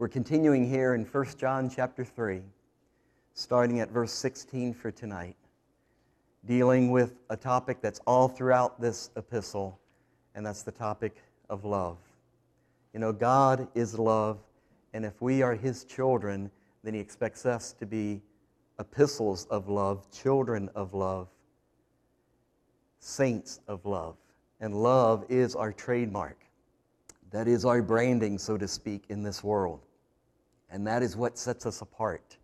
We're continuing here in 1 John chapter 3, starting at verse 16 for tonight, dealing with a topic that's all throughout this epistle, and that's the topic of love. You know, God is love, and if we are His children, then He expects us to be epistles of love, children of love, saints of love. And love is our trademark. That is our branding, so to speak, in this world. And that is what sets us apart.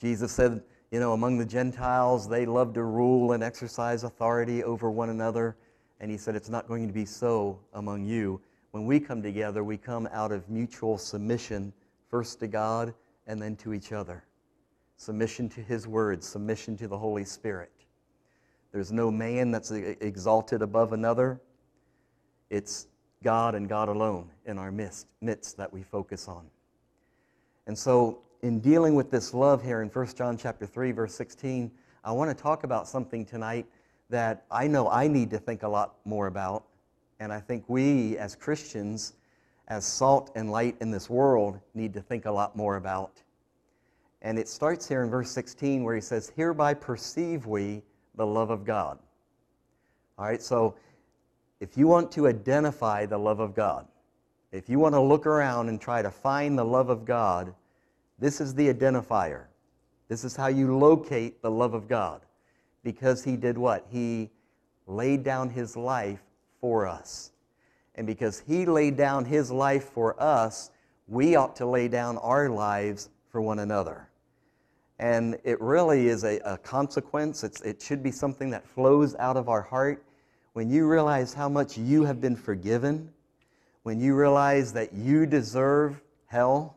Jesus said, you know, among the Gentiles, they love to rule and exercise authority over one another. And he said, it's not going to be so among you. When we come together, we come out of mutual submission, first to God and then to each other. Submission to his word, submission to the Holy Spirit. There's no man that's exalted above another. It's God and God alone in our midst, midst that we focus on. And so, in dealing with this love here in 1 John chapter 3, verse 16, I want to talk about something tonight that I know I need to think a lot more about. And I think we, as Christians, as salt and light in this world, need to think a lot more about. And it starts here in verse 16 where he says, Hereby perceive we the love of God. All right, so if you want to identify the love of God, if you want to look around and try to find the love of God, this is the identifier. This is how you locate the love of God. Because he did what? He laid down his life for us. And because he laid down his life for us, we ought to lay down our lives for one another. And it really is a, a consequence. It's, it should be something that flows out of our heart when you realize how much you have been forgiven, when you realize that you deserve hell,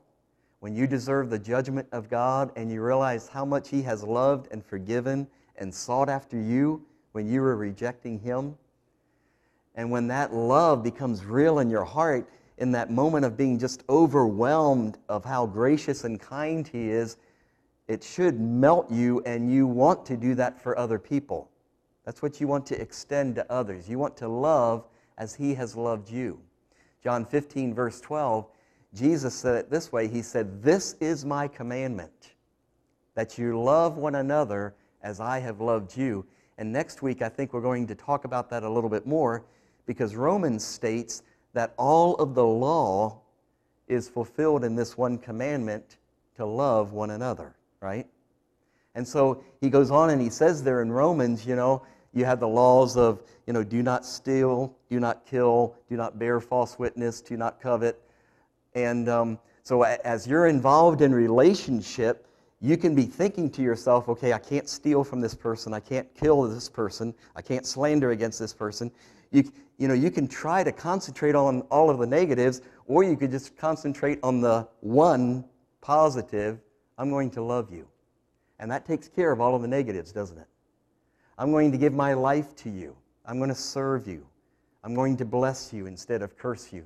when you deserve the judgment of God, and you realize how much He has loved and forgiven and sought after you when you were rejecting Him. And when that love becomes real in your heart, in that moment of being just overwhelmed of how gracious and kind He is, it should melt you, and you want to do that for other people. That's what you want to extend to others. You want to love as He has loved you. John 15, verse 12, Jesus said it this way He said, This is my commandment, that you love one another as I have loved you. And next week, I think we're going to talk about that a little bit more because Romans states that all of the law is fulfilled in this one commandment to love one another, right? And so he goes on and he says there in Romans, you know, you have the laws of, you know, do not steal, do not kill, do not bear false witness, do not covet. And um, so as you're involved in relationship, you can be thinking to yourself, okay, I can't steal from this person, I can't kill this person, I can't slander against this person. You, you know, you can try to concentrate on all of the negatives, or you could just concentrate on the one positive, I'm going to love you. And that takes care of all of the negatives, doesn't it? I'm going to give my life to you. I'm going to serve you. I'm going to bless you instead of curse you.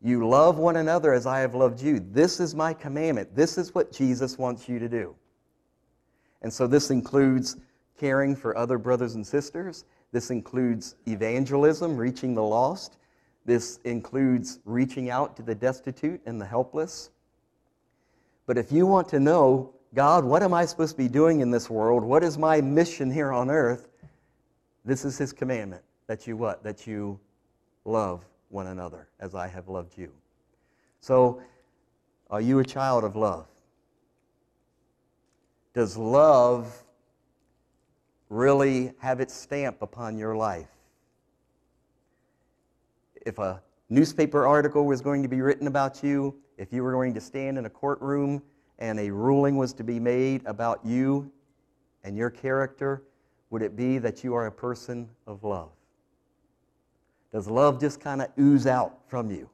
You love one another as I have loved you. This is my commandment. This is what Jesus wants you to do. And so this includes caring for other brothers and sisters. This includes evangelism, reaching the lost. This includes reaching out to the destitute and the helpless. But if you want to know God, what am I supposed to be doing in this world? What is my mission here on earth? This is his commandment that you what? That you love one another as I have loved you. So, are you a child of love? Does love really have its stamp upon your life? If a newspaper article was going to be written about you, if you were going to stand in a courtroom and a ruling was to be made about you and your character, would it be that you are a person of love? Does love just kind of ooze out from you?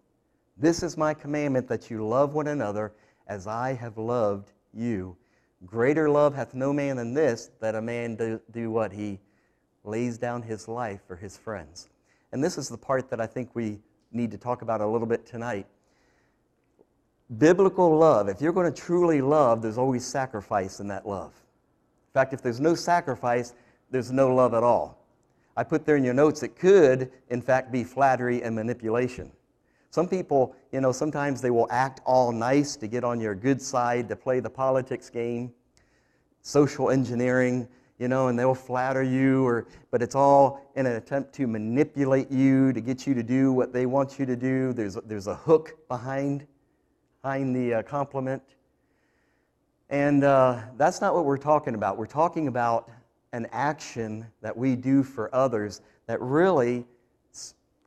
This is my commandment that you love one another as I have loved you. Greater love hath no man than this, that a man do, do what? He lays down his life for his friends. And this is the part that I think we need to talk about a little bit tonight biblical love, if you're going to truly love, there's always sacrifice in that love. In fact, if there's no sacrifice, there's no love at all. I put there in your notes, it could, in fact, be flattery and manipulation. Some people, you know, sometimes they will act all nice to get on your good side, to play the politics game, social engineering, you know, and they'll flatter you, or, but it's all in an attempt to manipulate you, to get you to do what they want you to do. There's, there's a hook behind, behind the uh, compliment. And uh, that's not what we're talking about. We're talking about an action that we do for others that really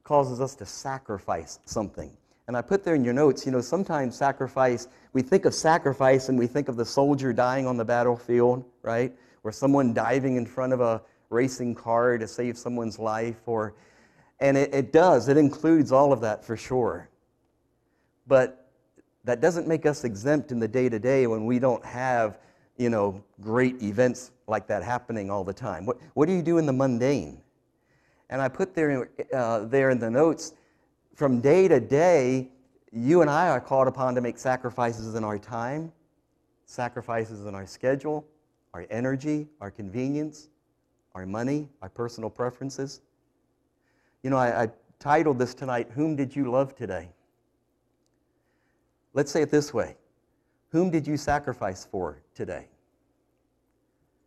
causes us to sacrifice something. And I put there in your notes, you know, sometimes sacrifice, we think of sacrifice and we think of the soldier dying on the battlefield, right? Or someone diving in front of a racing car to save someone's life, or, and it, it does, it includes all of that for sure. But that doesn't make us exempt in the day to day when we don't have, you know, great events like that happening all the time. What, what do you do in the mundane? And I put there, uh, there in the notes, from day to day, you and I are called upon to make sacrifices in our time, sacrifices in our schedule, our energy, our convenience, our money, our personal preferences. You know, I, I titled this tonight, Whom Did You Love Today? Let's say it this way Whom did you sacrifice for today?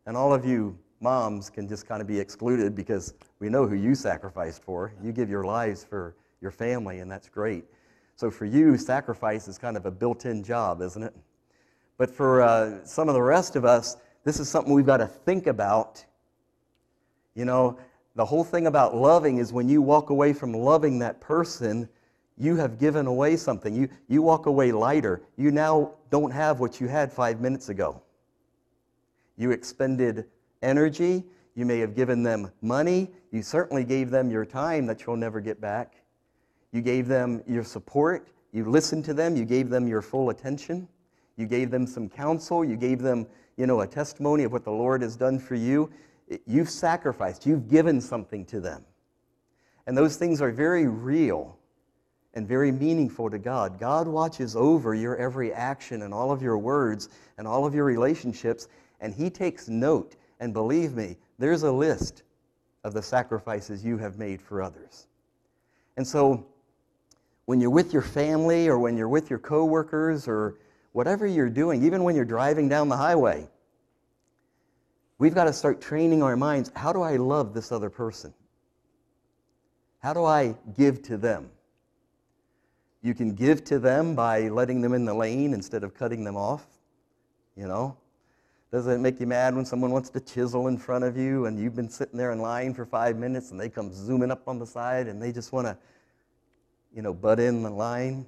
And all of you moms can just kind of be excluded because we know who you sacrificed for. You give your lives for your family, and that's great. So for you, sacrifice is kind of a built in job, isn't it? But for uh, some of the rest of us, this is something we've got to think about. You know, the whole thing about loving is when you walk away from loving that person, you have given away something. You, you walk away lighter. You now don't have what you had five minutes ago. You expended energy. You may have given them money. You certainly gave them your time that you'll never get back. You gave them your support. You listened to them. You gave them your full attention. You gave them some counsel. You gave them, you know, a testimony of what the Lord has done for you. You've sacrificed. You've given something to them. And those things are very real and very meaningful to God. God watches over your every action and all of your words and all of your relationships, and He takes note. And believe me, there's a list of the sacrifices you have made for others. And so, when you're with your family or when you're with your coworkers or whatever you're doing, even when you're driving down the highway, we've got to start training our minds how do I love this other person? How do I give to them? You can give to them by letting them in the lane instead of cutting them off, you know. Doesn't it make you mad when someone wants to chisel in front of you and you've been sitting there in line for five minutes and they come zooming up on the side and they just want to, you know, butt in the line?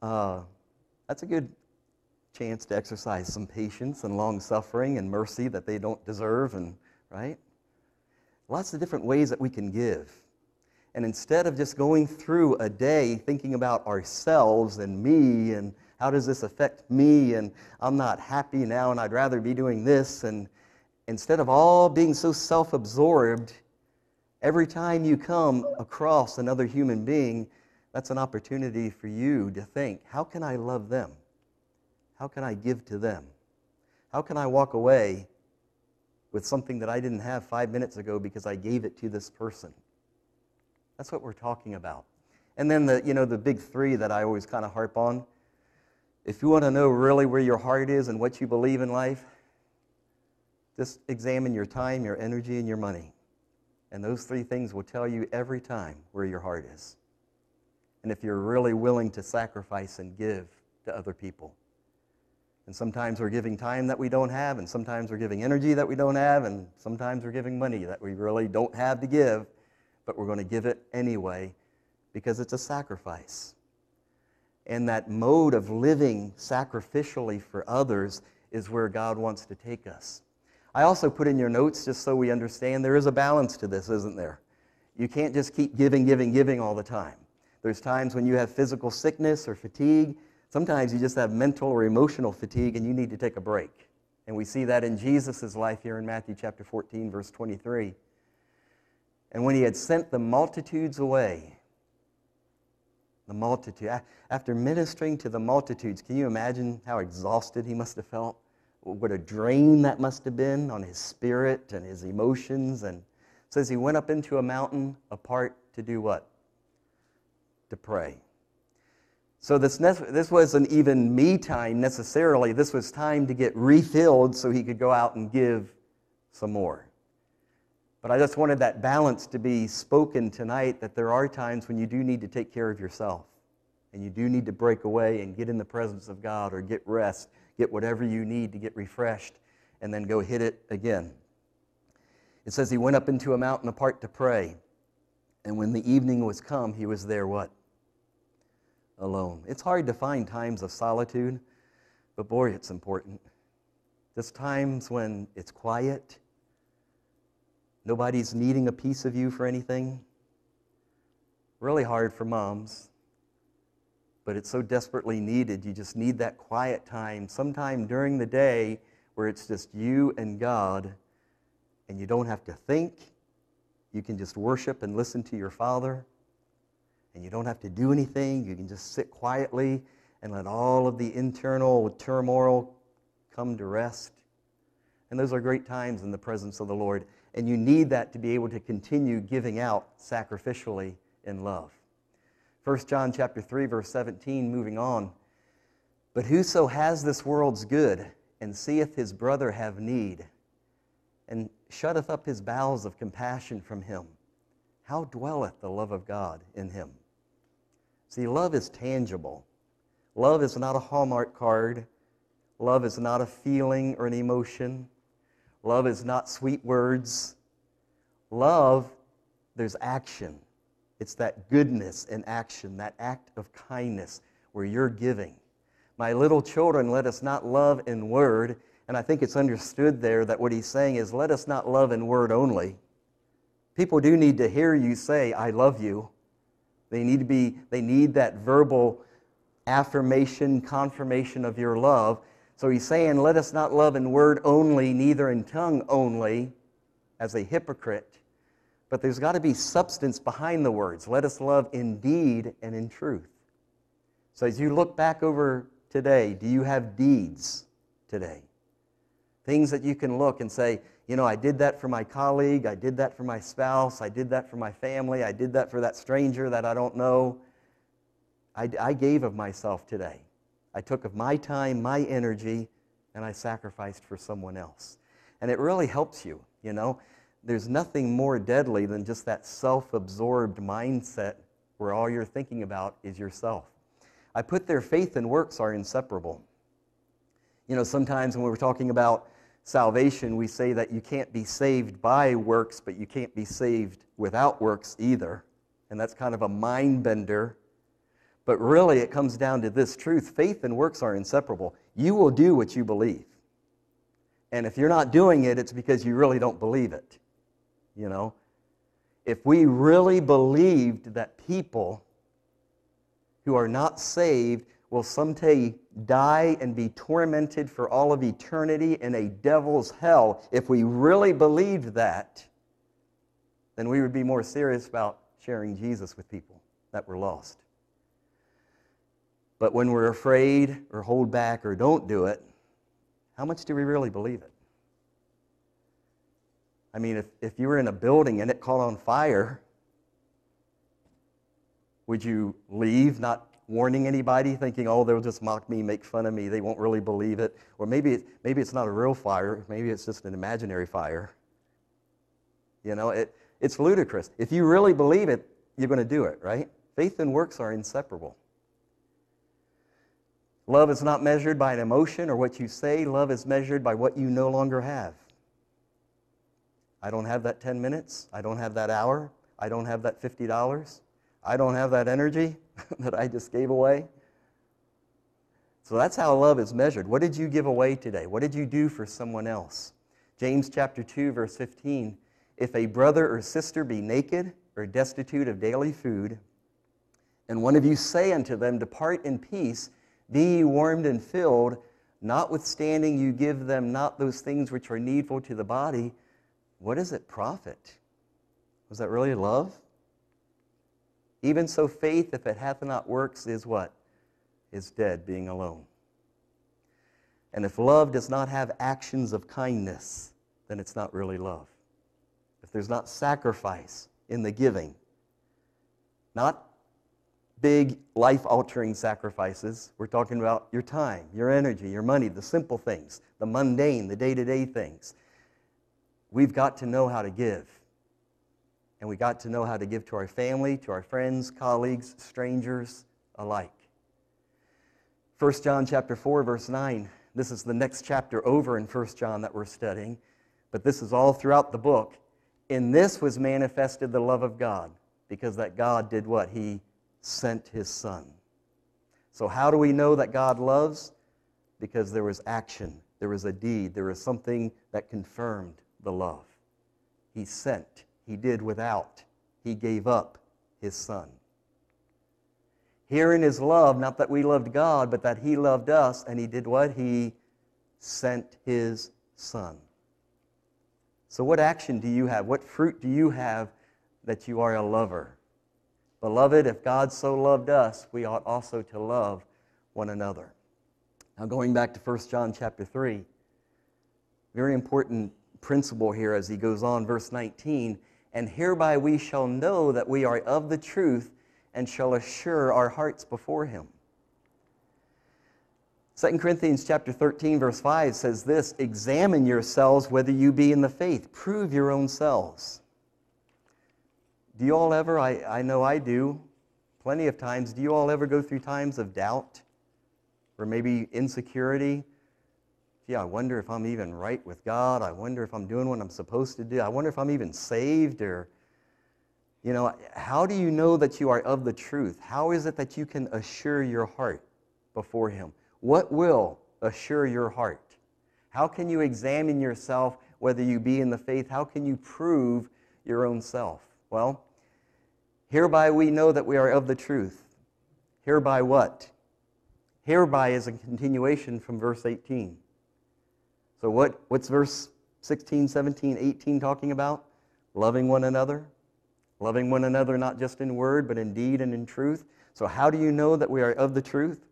Uh, that's a good chance to exercise some patience and long suffering and mercy that they don't deserve, and right? Lots of different ways that we can give. And instead of just going through a day thinking about ourselves and me and how does this affect me? And I'm not happy now and I'd rather be doing this. And instead of all being so self absorbed, every time you come across another human being, that's an opportunity for you to think how can I love them? How can I give to them? How can I walk away with something that I didn't have five minutes ago because I gave it to this person? That's what we're talking about. And then the, you know, the big three that I always kind of harp on if you want to know really where your heart is and what you believe in life, just examine your time, your energy, and your money. And those three things will tell you every time where your heart is. And if you're really willing to sacrifice and give to other people. And sometimes we're giving time that we don't have, and sometimes we're giving energy that we don't have, and sometimes we're giving money that we really don't have to give, but we're going to give it anyway because it's a sacrifice and that mode of living sacrificially for others is where God wants to take us. I also put in your notes, just so we understand, there is a balance to this, isn't there? You can't just keep giving, giving, giving all the time. There's times when you have physical sickness or fatigue. Sometimes you just have mental or emotional fatigue and you need to take a break. And we see that in Jesus' life here in Matthew chapter 14, verse 23. And when he had sent the multitudes away, the multitude. After ministering to the multitudes, can you imagine how exhausted he must have felt? What a drain that must have been on his spirit and his emotions. And says he went up into a mountain apart to do what? to pray. So this, this wasn't even me time necessarily. This was time to get refilled so he could go out and give some more. But I just wanted that balance to be spoken tonight that there are times when you do need to take care of yourself. And you do need to break away and get in the presence of God or get rest, get whatever you need to get refreshed, and then go hit it again. It says he went up into a mountain apart to pray. And when the evening was come, he was there what? Alone. It's hard to find times of solitude, but boy, it's important. There's times when it's quiet, nobody's needing a piece of you for anything. Really hard for moms, but it's so desperately needed. You just need that quiet time, sometime during the day where it's just you and God, and you don't have to think, you can just worship and listen to your Father. And you don't have to do anything. You can just sit quietly and let all of the internal turmoil come to rest. And those are great times in the presence of the Lord. And you need that to be able to continue giving out sacrificially in love. 1 John chapter 3 verse 17 moving on. But whoso has this world's good and seeth his brother have need and shutteth up his bowels of compassion from him. How dwelleth the love of God in him? See, love is tangible. Love is not a Hallmark card. Love is not a feeling or an emotion. Love is not sweet words. Love, there's action. It's that goodness in action, that act of kindness where you're giving. My little children, let us not love in word, and I think it's understood there that what he's saying is let us not love in word only. People do need to hear you say, I love you. They need to be, they need that verbal affirmation, confirmation of your love. So he's saying, let us not love in word only, neither in tongue only, as a hypocrite. But there's got to be substance behind the words. Let us love in deed and in truth. So as you look back over today, do you have deeds today? Things that you can look and say, you know, I did that for my colleague, I did that for my spouse, I did that for my family, I did that for that stranger that I don't know. I, I gave of myself today. I took of my time, my energy, and I sacrificed for someone else. And it really helps you, you know. There's nothing more deadly than just that self absorbed mindset where all you're thinking about is yourself. I put there faith and works are inseparable. You know, sometimes when we're talking about salvation, we say that you can't be saved by works, but you can't be saved without works either. And that's kind of a mind bender. But really, it comes down to this truth faith and works are inseparable. You will do what you believe. And if you're not doing it, it's because you really don't believe it. You know? If we really believed that people who are not saved will someday die and be tormented for all of eternity in a devil's hell, if we really believed that, then we would be more serious about sharing Jesus with people that were lost. But when we're afraid or hold back or don't do it, how much do we really believe it? I mean, if, if you were in a building and it caught on fire, would you leave, not warning anybody, thinking, oh, they'll just mock me, make fun of me, they won't really believe it. Or maybe, maybe it's not a real fire, maybe it's just an imaginary fire. You know, it, it's ludicrous. If you really believe it, you're going to do it, right? Faith and works are inseparable. Love is not measured by an emotion or what you say, love is measured by what you no longer have. I don't have that 10 minutes, I don't have that hour, I don't have that $50. I don't have that energy that I just gave away. So that's how love is measured. What did you give away today? What did you do for someone else? James chapter 2 verse 15. If a brother or sister be naked or destitute of daily food, and one of you say unto them, Depart in peace, be warmed and filled, notwithstanding you give them not those things which are needful to the body, what does it profit? Was that really love? Even so, faith, if it hath not works, is what? Is dead, being alone. And if love does not have actions of kindness, then it's not really love. If there's not sacrifice in the giving, not big life altering sacrifices. We're talking about your time, your energy, your money, the simple things, the mundane, the day to day things. We've got to know how to give. And we got to know how to give to our family, to our friends, colleagues, strangers alike. 1 John chapter 4 verse 9. This is the next chapter over in 1 John that we're studying, but this is all throughout the book. In this was manifested the love of God, because that God did what? He sent his son. So how do we know that God loves? Because there was action, there was a deed, there was something that confirmed the love. He sent, he did without, he gave up his son. Herein is love, not that we loved God, but that He loved us, and He did what? He sent His Son. So, what action do you have? What fruit do you have that you are a lover? Beloved, if God so loved us, we ought also to love one another. Now, going back to 1 John chapter 3, very important principle here as he goes on, verse 19. And hereby we shall know that we are of the truth and shall assure our hearts before him. 2 Corinthians chapter 13 verse 5 says this, examine yourselves whether you be in the faith, prove your own selves. Do you all ever, I, I know I do, plenty of times, do you all ever go through times of doubt or maybe insecurity? Gee, I wonder if I'm even right with God. I wonder if I'm doing what I'm supposed to do. I wonder if I'm even saved or you know, how do you know that you are of the truth? How is it that you can assure your heart before Him? What will assure your heart? How can you examine yourself whether you be in the faith? How can you prove your own self? Well, hereby we know that we are of the truth. Hereby what? Hereby is a continuation from verse 18. So, what, what's verse 16, 17, 18 talking about? Loving one another, loving one another not just in word, but in deed and in truth. So, how do you know that we are of the truth?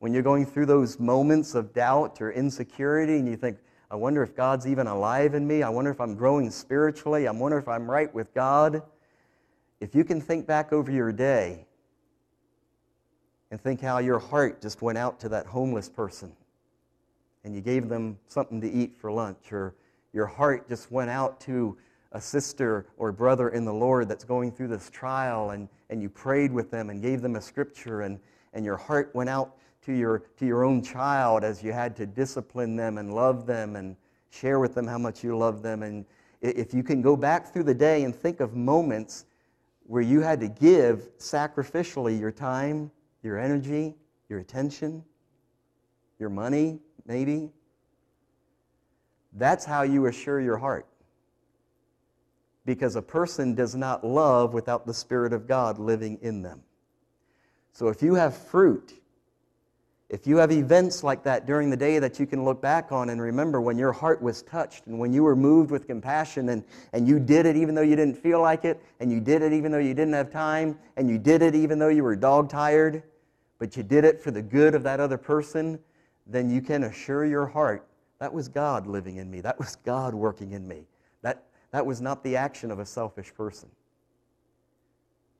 When you're going through those moments of doubt or insecurity and you think, I wonder if God's even alive in me. I wonder if I'm growing spiritually. I wonder if I'm right with God. If you can think back over your day and think how your heart just went out to that homeless person and you gave them something to eat for lunch, or your heart just went out to a sister or brother in the Lord that's going through this trial and, and you prayed with them and gave them a scripture and, and your heart went out to your, to your own child as you had to discipline them and love them and share with them how much you love them. And if you can go back through the day and think of moments where you had to give sacrificially your time, your energy, your attention, your money, maybe, that's how you assure your heart because a person does not love without the Spirit of God living in them. So if you have fruit, if you have events like that during the day that you can look back on and remember when your heart was touched and when you were moved with compassion and, and you did it even though you didn't feel like it, and you did it even though you didn't have time, and you did it even though you were dog tired, but you did it for the good of that other person, then you can assure your heart that was God living in me. That was God working in me. That, that was not the action of a selfish person.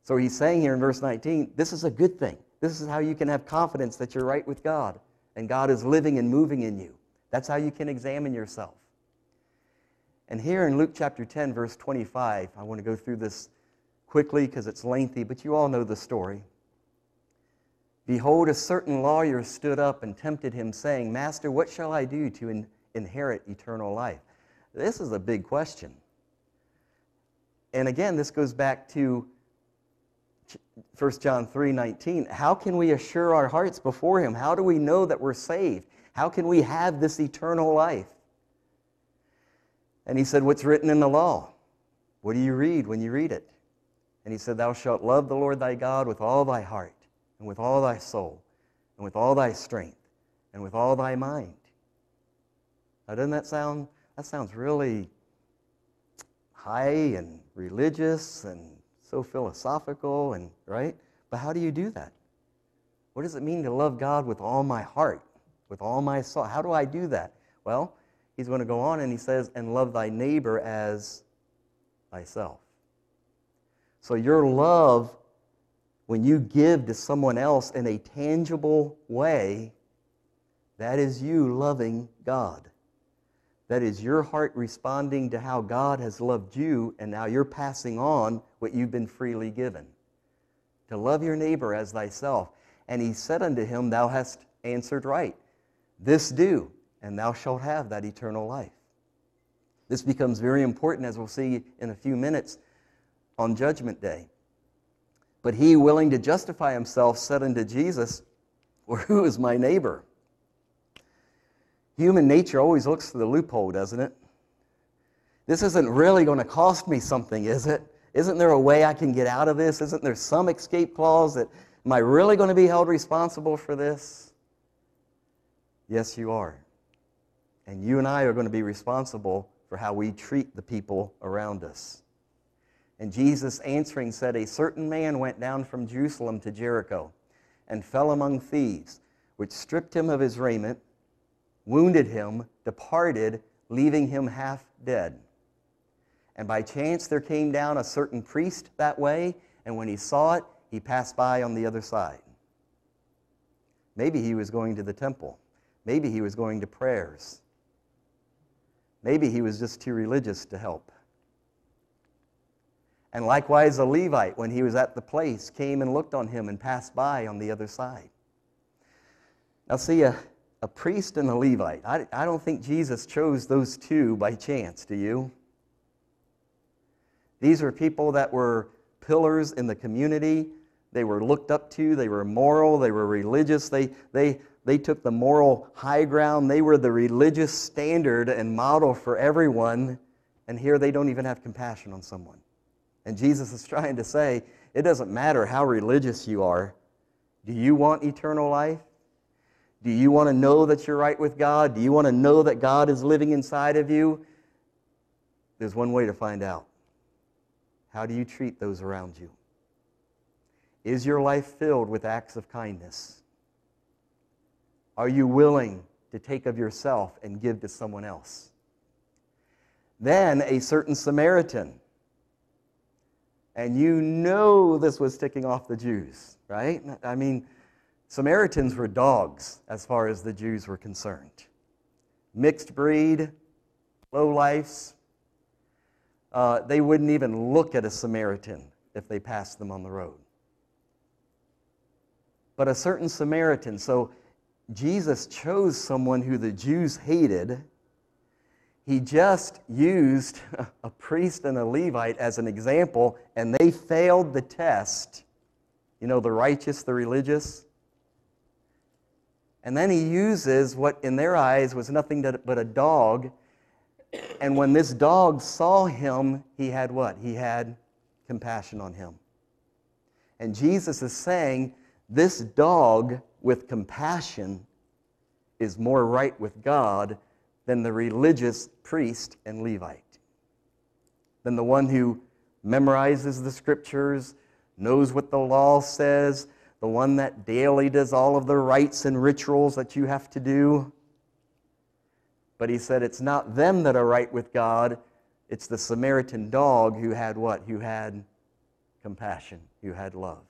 So he's saying here in verse 19, this is a good thing. This is how you can have confidence that you're right with God and God is living and moving in you. That's how you can examine yourself. And here in Luke chapter 10, verse 25, I want to go through this quickly because it's lengthy, but you all know the story. Behold, a certain lawyer stood up and tempted him, saying, Master, what shall I do to in- inherit eternal life? This is a big question. And again, this goes back to 1 John 3 19. How can we assure our hearts before Him? How do we know that we're saved? How can we have this eternal life? And he said, What's written in the law? What do you read when you read it? And he said, Thou shalt love the Lord thy God with all thy heart, and with all thy soul, and with all thy strength, and with all thy mind. Now, doesn't that sound, that sounds really high and religious and so philosophical and right? But how do you do that? What does it mean to love God with all my heart, with all my soul? How do I do that? Well, he's going to go on and he says, and love thy neighbor as thyself. So your love when you give to someone else in a tangible way, that is you loving God. That is your heart responding to how God has loved you, and now you're passing on what you've been freely given. To love your neighbor as thyself. And he said unto him, Thou hast answered right. This do, and thou shalt have that eternal life. This becomes very important, as we'll see in a few minutes, on Judgment Day. But he, willing to justify himself, said unto Jesus, Well, who is my neighbor? Human nature always looks for the loophole, doesn't it? This isn't really going to cost me something, is it? Isn't there a way I can get out of this? Isn't there some escape clause that, am I really going to be held responsible for this? Yes, you are. And you and I are going to be responsible for how we treat the people around us. And Jesus answering said, A certain man went down from Jerusalem to Jericho and fell among thieves, which stripped him of his raiment, wounded him, departed, leaving him half dead. And by chance there came down a certain priest that way, and when he saw it, he passed by on the other side. Maybe he was going to the temple. Maybe he was going to prayers. Maybe he was just too religious to help. And likewise, a Levite, when he was at the place, came and looked on him and passed by on the other side. Now, see, a, a priest and a Levite, I, I don't think Jesus chose those two by chance, do you? These were people that were pillars in the community. They were looked up to, they were moral, they were religious, they, they, they took the moral high ground, they were the religious standard and model for everyone. And here they don't even have compassion on someone. And Jesus is trying to say it doesn't matter how religious you are. Do you want eternal life? Do you want to know that you're right with God? Do you want to know that God is living inside of you? There's one way to find out. How do you treat those around you? Is your life filled with acts of kindness? Are you willing to take of yourself and give to someone else? Then a certain Samaritan and you know this was ticking off the Jews, right? I mean, Samaritans were dogs as far as the Jews were concerned. Mixed breed, low lifes. Uh, they wouldn't even look at a Samaritan if they passed them on the road. But a certain Samaritan, so Jesus chose someone who the Jews hated he just used a priest and a Levite as an example, and they failed the test. You know, the righteous, the religious. And then he uses what in their eyes was nothing but a dog. And when this dog saw him, he had what? He had compassion on him. And Jesus is saying, this dog with compassion is more right with God than the religious priest and Levite, than the one who memorizes the scriptures, knows what the law says, the one that daily does all of the rites and rituals that you have to do. But he said it's not them that are right with God, it's the Samaritan dog who had what? Who had compassion, who had love.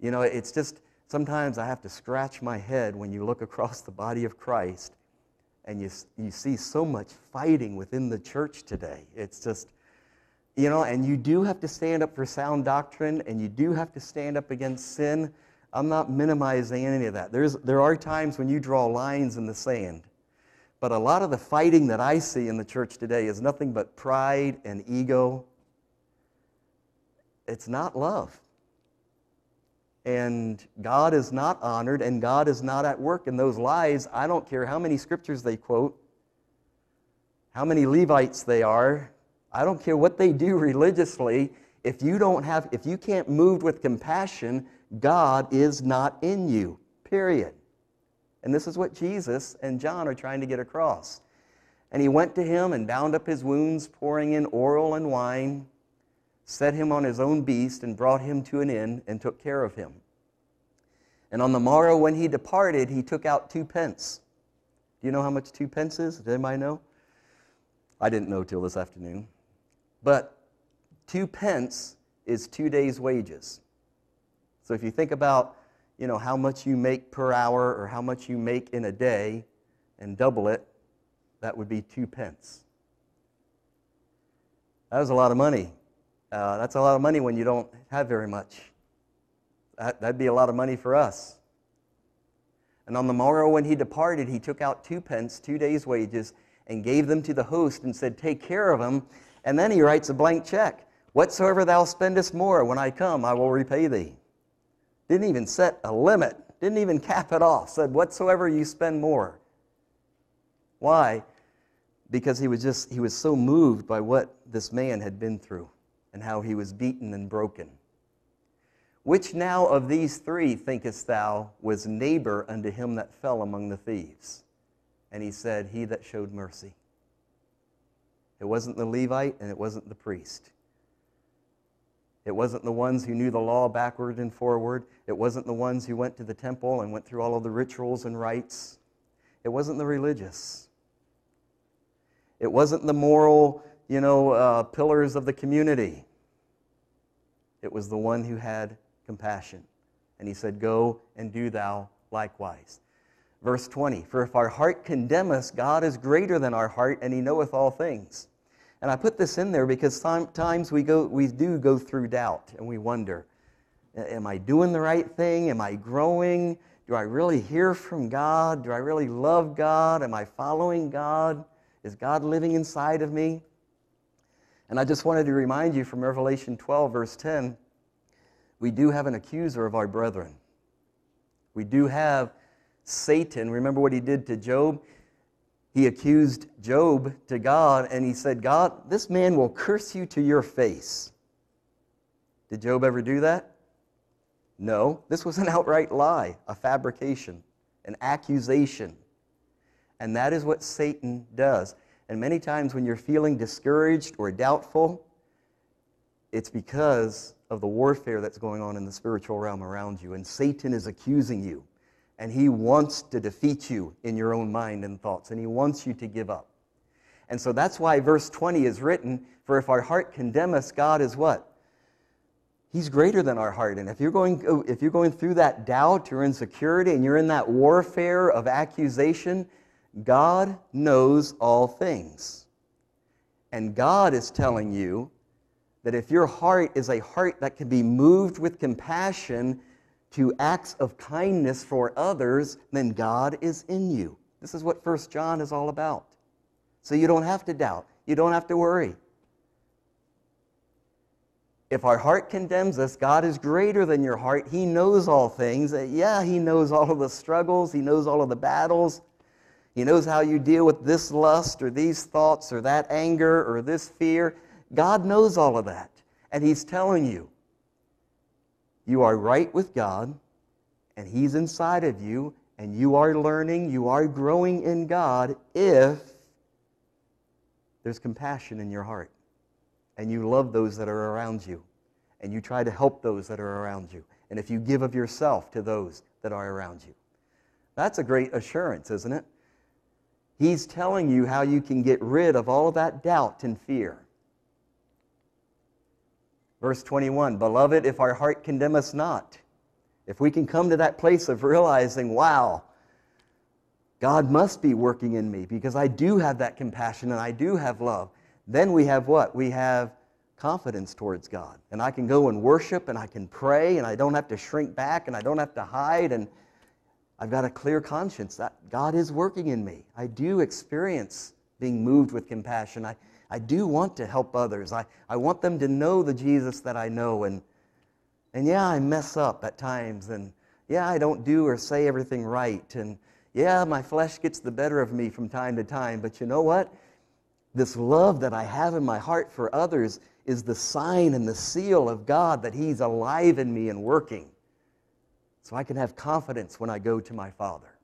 You know, it's just Sometimes I have to scratch my head when you look across the body of Christ and you, you see so much fighting within the church today. It's just, you know, and you do have to stand up for sound doctrine and you do have to stand up against sin. I'm not minimizing any of that. There's, there are times when you draw lines in the sand. But a lot of the fighting that I see in the church today is nothing but pride and ego. It's not love. And God is not honored and God is not at work in those lies. I don't care how many scriptures they quote, how many Levites they are. I don't care what they do religiously. If you don't have, if you can't move with compassion, God is not in you. Period. And this is what Jesus and John are trying to get across. And he went to him and bound up his wounds, pouring in oil and wine set him on his own beast, and brought him to an inn, and took care of him. And on the morrow, when he departed, he took out two pence. Do you know how much two pence is? Does anybody know? I didn't know till this afternoon. But two pence is two days' wages. So if you think about, you know, how much you make per hour or how much you make in a day and double it, that would be two pence. That was a lot of money. Uh, that's a lot of money when you don't have very much. That, that'd be a lot of money for us. And on the morrow when he departed, he took out two pence, two days' wages, and gave them to the host and said, Take care of him. And then he writes a blank check. Whatsoever thou spendest more, when I come, I will repay thee. Didn't even set a limit, didn't even cap it off. Said, Whatsoever you spend more. Why? Because he was just, he was so moved by what this man had been through and how he was beaten and broken. Which now of these three thinkest thou was neighbor unto him that fell among the thieves? And he said, He that showed mercy. It wasn't the Levite and it wasn't the priest. It wasn't the ones who knew the law backward and forward. It wasn't the ones who went to the temple and went through all of the rituals and rites. It wasn't the religious. It wasn't the moral, you know, uh, pillars of the community. It was the one who had compassion. And he said, Go and do thou likewise. Verse 20 For if our heart condemn us, God is greater than our heart, and he knoweth all things. And I put this in there because sometimes we, go, we do go through doubt and we wonder Am I doing the right thing? Am I growing? Do I really hear from God? Do I really love God? Am I following God? Is God living inside of me? And I just wanted to remind you from Revelation 12, verse 10, we do have an accuser of our brethren. We do have Satan. Remember what he did to Job? He accused Job to God and he said, God, this man will curse you to your face. Did Job ever do that? No. This was an outright lie, a fabrication, an accusation. And that is what Satan does. And many times when you're feeling discouraged or doubtful, it's because of the warfare that's going on in the spiritual realm around you. And Satan is accusing you and he wants to defeat you in your own mind and thoughts, and he wants you to give up. And so that's why verse 20 is written For if our heart condemn us, God is what? He's greater than our heart. And if you're, going, oh, if you're going through that doubt or insecurity and you're in that warfare of accusation, God knows all things. And God is telling you that if your heart is a heart that can be moved with compassion, to acts of kindness for others, then God is in you. This is what First John is all about. So you don't have to doubt, you don't have to worry. If our heart condemns us, God is greater than your heart. He knows all things. Uh, yeah, He knows all of the struggles, He knows all of the battles. He knows how you deal with this lust or these thoughts or that anger or this fear. God knows all of that. And He's telling you, you are right with God, and He's inside of you, and you are learning, you are growing in God if there's compassion in your heart, and you love those that are around you, and you try to help those that are around you, and if you give of yourself to those that are around you. That's a great assurance, isn't it? He's telling you how you can get rid of all of that doubt and fear. Verse 21 Beloved, if our heart condemn us not, if we can come to that place of realizing, wow, God must be working in me because I do have that compassion and I do have love, then we have what? We have confidence towards God. And I can go and worship and I can pray and I don't have to shrink back and I don't have to hide and I've got a clear conscience that God is working in me. I do experience being moved with compassion. I, I do want to help others. I, I want them to know the Jesus that I know. And, and yeah, I mess up at times. And yeah, I don't do or say everything right. And yeah, my flesh gets the better of me from time to time. But you know what? This love that I have in my heart for others is the sign and the seal of God that He's alive in me and working. So I can have confidence when I go to my Father.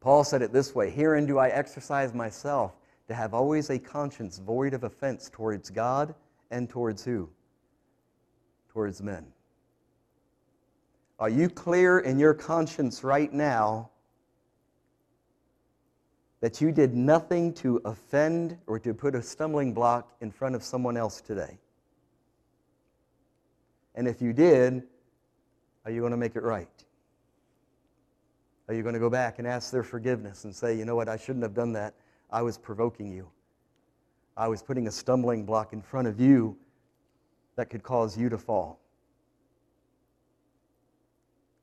Paul said it this way Herein do I exercise myself to have always a conscience void of offense towards God and towards who? Towards men. Are you clear in your conscience right now that you did nothing to offend or to put a stumbling block in front of someone else today? And if you did, are you going to make it right? Are you going to go back and ask their forgiveness and say, you know what, I shouldn't have done that? I was provoking you. I was putting a stumbling block in front of you that could cause you to fall.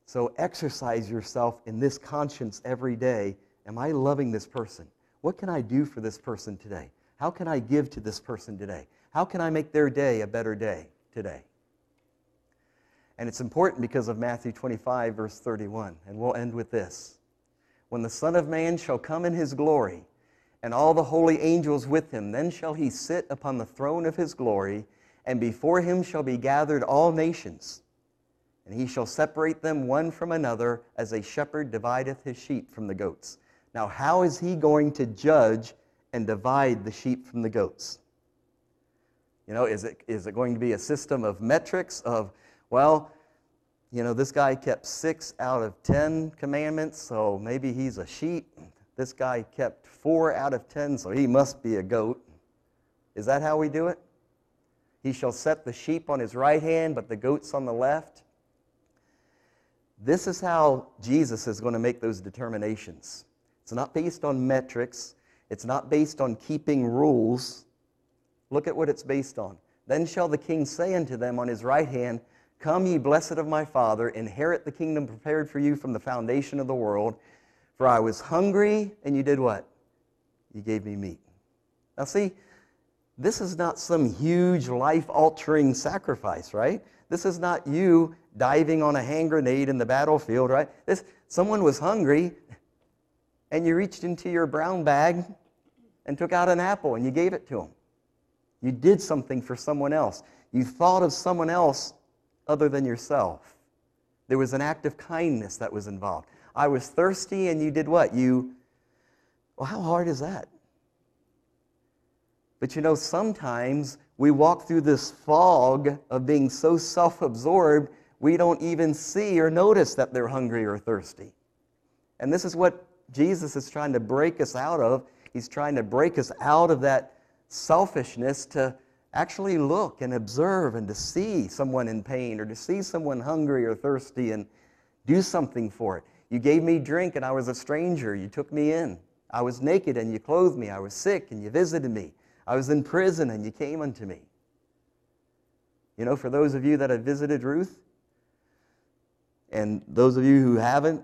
So exercise yourself in this conscience every day. Am I loving this person? What can I do for this person today? How can I give to this person today? How can I make their day a better day today? And it's important because of Matthew 25, verse 31. And we'll end with this. When the Son of Man shall come in his glory, and all the holy angels with him, then shall he sit upon the throne of his glory, and before him shall be gathered all nations and he shall separate them one from another as a shepherd divideth his sheep from the goats. Now, how is he going to judge and divide the sheep from the goats? You know, is it, is it going to be a system of metrics of, well, you know, this guy kept six out of ten commandments, so maybe he's a sheep. This guy kept four out of ten, so he must be a goat. Is that how we do it? He shall set the sheep on his right hand, but the goats on the left. This is how Jesus is going to make those determinations. It's not based on metrics, it's not based on keeping rules. Look at what it's based on. Then shall the king say unto them on his right hand, Come, ye blessed of my Father, inherit the kingdom prepared for you from the foundation of the world. For I was hungry, and you did what? You gave me meat. Now, see, this is not some huge life altering sacrifice, right? This is not you diving on a hand grenade in the battlefield, right? This, someone was hungry, and you reached into your brown bag and took out an apple and you gave it to them. You did something for someone else. You thought of someone else other than yourself. There was an act of kindness that was involved. I was thirsty, and you did what? You, well, how hard is that? But you know, sometimes we walk through this fog of being so self absorbed, we don't even see or notice that they're hungry or thirsty. And this is what Jesus is trying to break us out of. He's trying to break us out of that selfishness to actually look and observe and to see someone in pain or to see someone hungry or thirsty and do something for it. You gave me drink and I was a stranger. You took me in. I was naked and you clothed me. I was sick and you visited me. I was in prison and you came unto me. You know, for those of you that have visited Ruth, and those of you who haven't,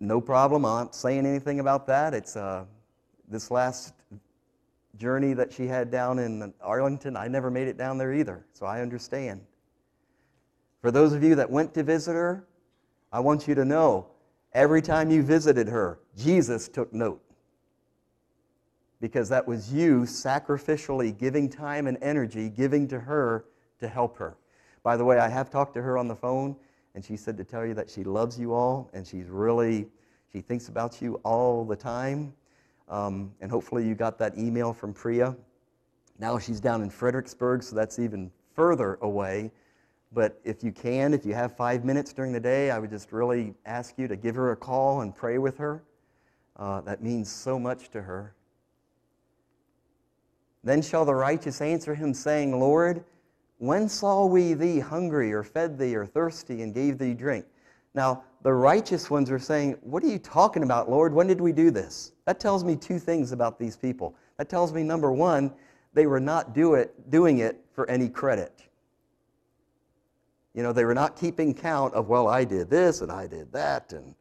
no problem. I'm not saying anything about that. It's uh, this last journey that she had down in Arlington. I never made it down there either, so I understand. For those of you that went to visit her, I want you to know every time you visited her, Jesus took note because that was you sacrificially giving time and energy, giving to her to help her. By the way, I have talked to her on the phone, and she said to tell you that she loves you all, and she's really, she thinks about you all the time. Um, and hopefully you got that email from Priya. Now she's down in Fredericksburg, so that's even further away. But if you can, if you have five minutes during the day, I would just really ask you to give her a call and pray with her. Uh, that means so much to her. Then shall the righteous answer him, saying, Lord, when saw we thee hungry, or fed thee, or thirsty, and gave thee drink? Now, the righteous ones are saying, What are you talking about, Lord? When did we do this? That tells me two things about these people. That tells me, number one, they were not do it, doing it for any credit. You know, they were not keeping count of, well, I did this and I did that. And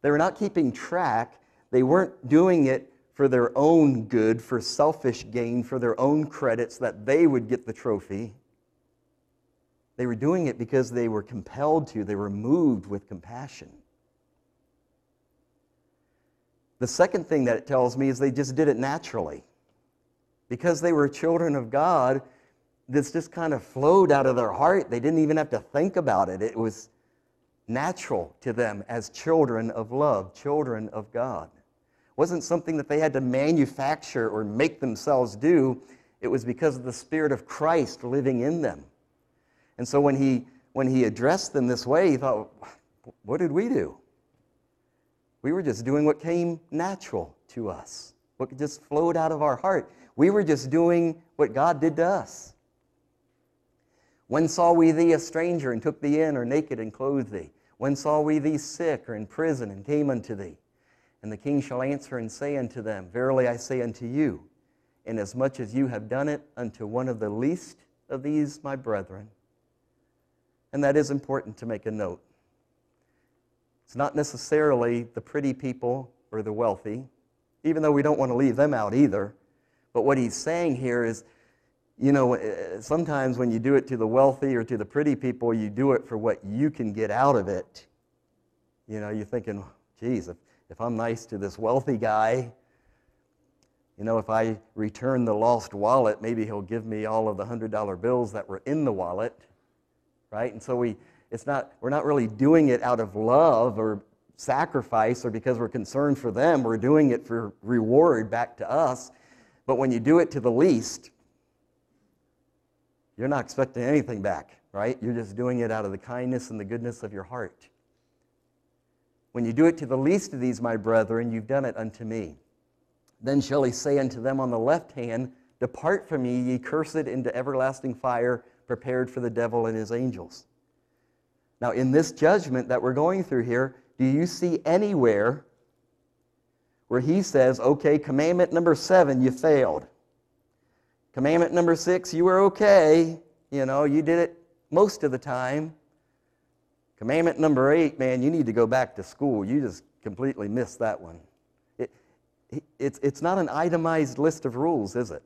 they were not keeping track. They weren't doing it for their own good, for selfish gain, for their own credits, that they would get the trophy. They were doing it because they were compelled to, they were moved with compassion. The second thing that it tells me is they just did it naturally. Because they were children of God, this just kind of flowed out of their heart. They didn't even have to think about it. It was natural to them as children of love, children of God wasn't something that they had to manufacture or make themselves do. It was because of the Spirit of Christ living in them. And so when he, when he addressed them this way, he thought, what did we do? We were just doing what came natural to us, what just flowed out of our heart. We were just doing what God did to us. When saw we thee a stranger and took thee in, or naked and clothed thee? When saw we thee sick or in prison and came unto thee? And the king shall answer and say unto them, Verily I say unto you, inasmuch as you have done it unto one of the least of these my brethren. And that is important to make a note. It's not necessarily the pretty people or the wealthy, even though we don't want to leave them out either. But what he's saying here is, you know, eh, sometimes when you do it to the wealthy or to the pretty people, you do it for what you can get out of it. You know, you're thinking, geez, if, if I'm nice to this wealthy guy, you know, if I return the lost wallet, maybe he'll give me all of the $100 bills that were in the wallet, right? And so we, it's not, we're not really doing it out of love or sacrifice or because we're concerned for them. We're doing it for reward back to us. But when you do it to the least, you're not expecting anything back, right? You're just doing it out of the kindness and the goodness of your heart. When you do it to the least of these, my brethren, you've done it unto me. Then shall he say unto them on the left hand, Depart from me, ye cursed, into everlasting fire, prepared for the devil and his angels. Now, in this judgment that we're going through here, do you see anywhere where he says, okay, commandment number seven, you failed. Commandment number six, you were okay. You know, you did it most of the time. Commandment number eight, man, you need to go back to school. You just completely missed that one it's, it's not an itemized list of rules, is it?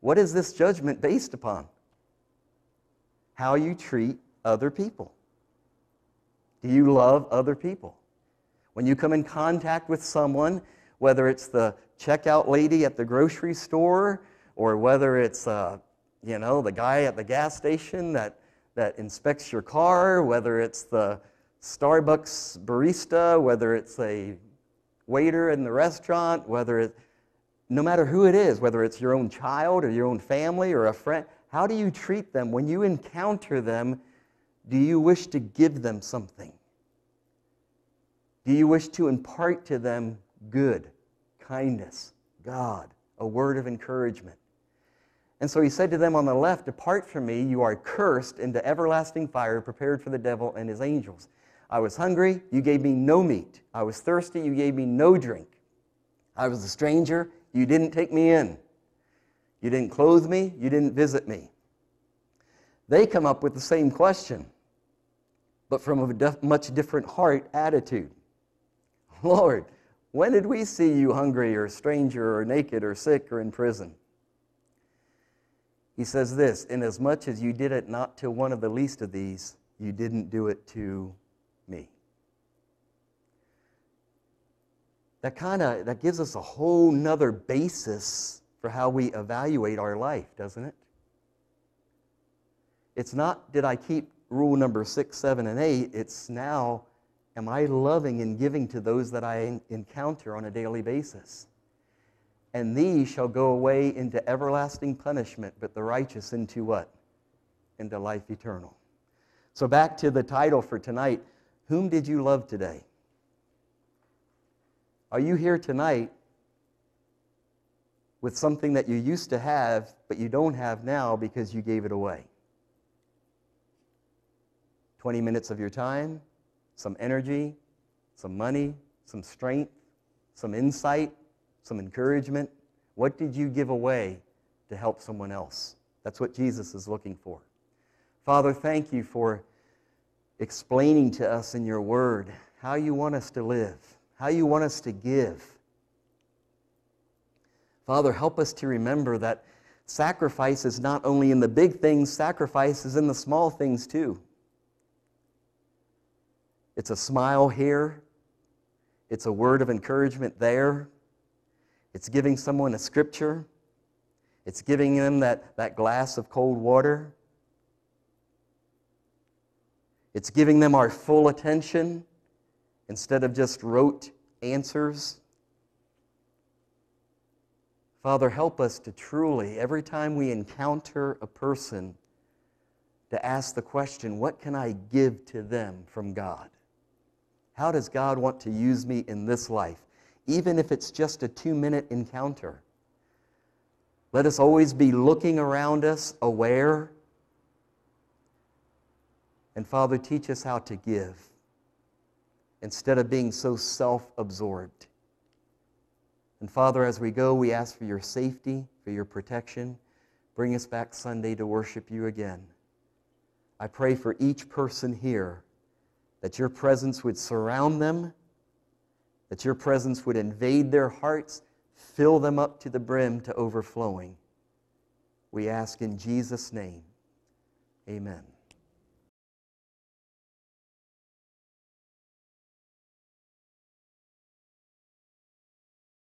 What is this judgment based upon? How you treat other people. Do you love other people? When you come in contact with someone, whether it's the checkout lady at the grocery store or whether it's uh, you know the guy at the gas station that, that inspects your car, whether it's the Starbucks barista, whether it's a waiter in the restaurant, whether it, no matter who it is, whether it's your own child or your own family or a friend, how do you treat them? When you encounter them, do you wish to give them something? Do you wish to impart to them good, kindness, God, a word of encouragement? And so he said to them on the left, Depart from me, you are cursed into everlasting fire prepared for the devil and his angels. I was hungry, you gave me no meat. I was thirsty, you gave me no drink. I was a stranger, you didn't take me in. You didn't clothe me, you didn't visit me. They come up with the same question, but from a def- much different heart attitude. Lord, when did we see you hungry or stranger or naked or sick or in prison? He says this Inasmuch as you did it not to one of the least of these, you didn't do it to me. That kind of that gives us a whole nother basis for how we evaluate our life, doesn't it? It's not did I keep rule number six, seven, and eight. It's now am I loving and giving to those that I encounter on a daily basis? And these shall go away into everlasting punishment, but the righteous into what? Into life eternal. So, back to the title for tonight whom did you love today? Are you here tonight with something that you used to have, but you don't have now because you gave it away? 20 minutes of your time, some energy, some money, some strength, some insight, some encouragement. What did you give away to help someone else? That's what Jesus is looking for. Father, thank you for explaining to us in your word how you want us to live, how you want us to give. Father, help us to remember that sacrifice is not only in the big things, sacrifice is in the small things too. It's a smile here, it's a word of encouragement there, it's giving someone a scripture, it's giving them that, that glass of cold water. It's giving them our full attention instead of just rote answers. Father, help us to truly, every time we encounter a person, to ask the question, what can I give to them from God? How does God want to use me in this life? Even if it's just a two minute encounter. Let us always be looking around us, aware And Father, teach us how to give instead of being so self absorbed. And Father, as we go, we ask for your safety, for your protection. Bring us back Sunday to worship you again. I pray for each person here that your presence would surround them, that your presence would invade their hearts, fill them up to the brim to overflowing. We ask in Jesus' name. Amen.